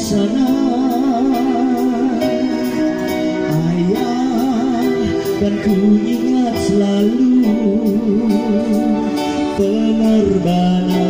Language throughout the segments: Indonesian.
sana. Ayah dan ku ingat selalu Pengorbanan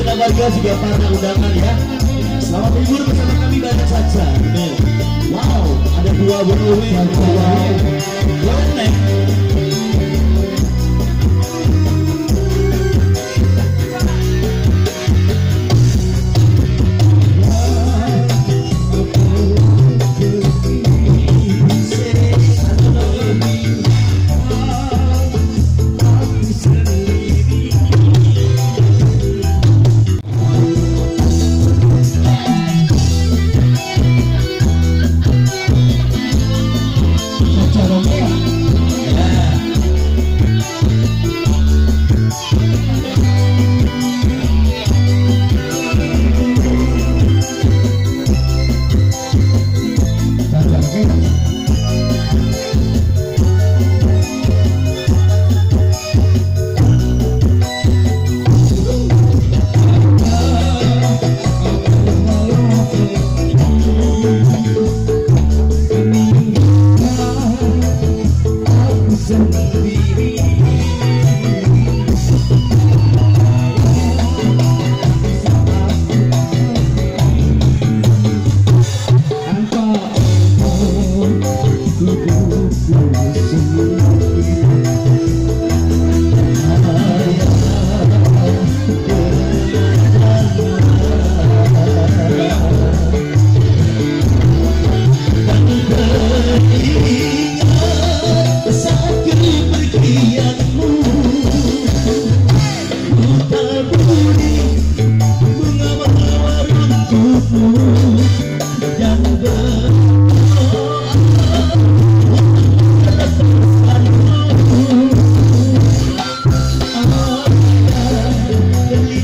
sudah bahagia juga para undangan ya. Selamat libur bersama kami banyak saja. Wow, ada dua berluwe, dua.